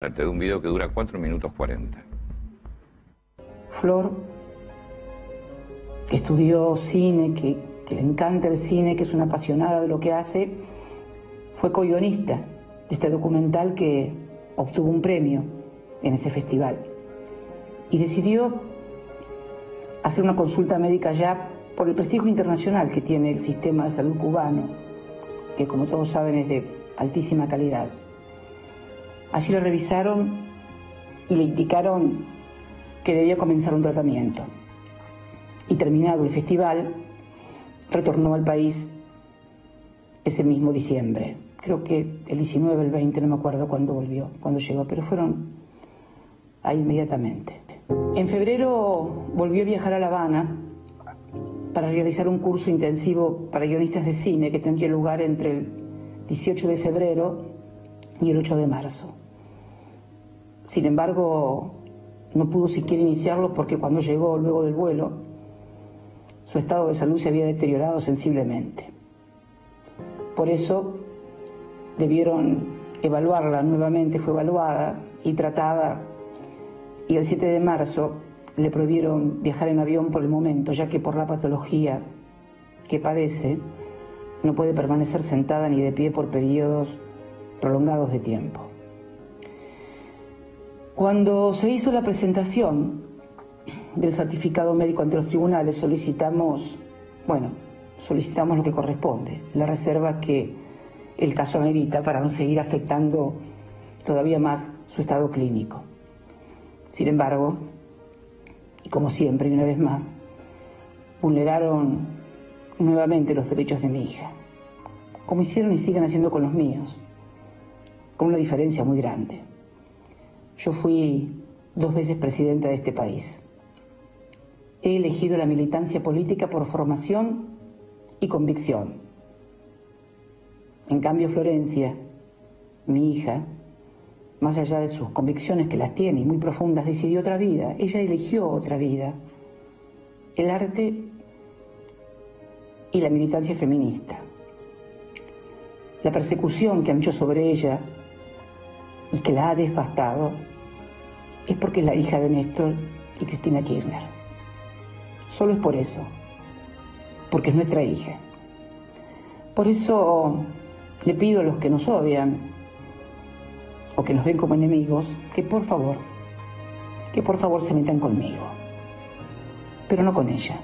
de un video que dura 4 minutos 40. Flor, que estudió cine, que, le encanta el cine, que es una apasionada de lo que hace, fue co-guionista de este documental que obtuvo un premio en ese festival. Y decidió hacer una consulta médica ya por el prestigio internacional que tiene el sistema de salud cubano, que como todos saben es de altísima calidad. Allí le revisaron y le indicaron que debía comenzar un tratamiento. Y terminado el festival, retornó al país ese mismo diciembre. Creo que el 19, el 20, no me acuerdo cuándo volvió, cuándo llegó, pero fueron ahí inmediatamente. En febrero volvió a viajar a La Habana para realizar un curso intensivo para guionistas de cine que tendría lugar entre el 18 de febrero y el 8 de marzo. Sin embargo, no pudo siquiera iniciarlo porque cuando llegó luego del vuelo, su estado de salud se había deteriorado sensiblemente. Por eso debieron evaluarla nuevamente, fue evaluada y tratada y el 7 de marzo le prohibieron viajar en avión por el momento, ya que por la patología que padece no puede permanecer sentada ni de pie por periodos prolongados de tiempo. Cuando se hizo la presentación del certificado médico ante los tribunales, solicitamos, bueno, solicitamos lo que corresponde, la reserva que el caso amerita para no seguir afectando todavía más su estado clínico. Sin embargo, y como siempre y una vez más, vulneraron nuevamente los derechos de mi hija, como hicieron y siguen haciendo con los míos, con una diferencia muy grande. Yo fui dos veces presidenta de este país. He elegido la militancia política por formación y convicción. En cambio, Florencia, mi hija, más allá de sus convicciones que las tiene y muy profundas, decidió otra vida. Ella eligió otra vida. El arte y la militancia feminista. La persecución que han hecho sobre ella y que la ha devastado es porque es la hija de Néstor y Cristina Kirchner. Solo es por eso, porque es nuestra hija. Por eso le pido a los que nos odian o que nos ven como enemigos que por favor, que por favor se metan conmigo, pero no con ella.